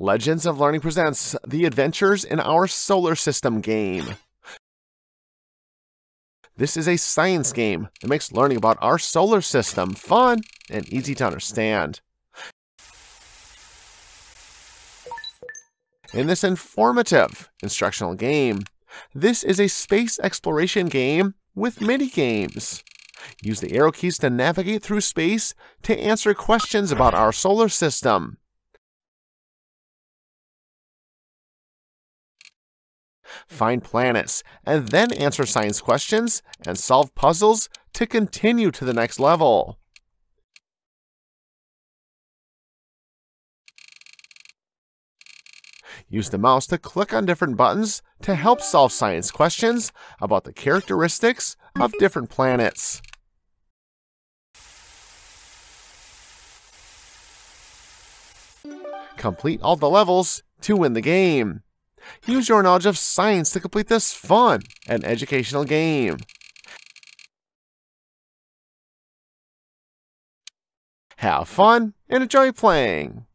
Legends of Learning presents The Adventures in Our Solar System game. This is a science game that makes learning about our solar system fun and easy to understand. In this informative instructional game, this is a space exploration game with mini games. Use the arrow keys to navigate through space to answer questions about our solar system. Find planets, and then answer science questions and solve puzzles to continue to the next level. Use the mouse to click on different buttons to help solve science questions about the characteristics of different planets. Complete all the levels to win the game. Use your knowledge of science to complete this fun and educational game. Have fun and enjoy playing.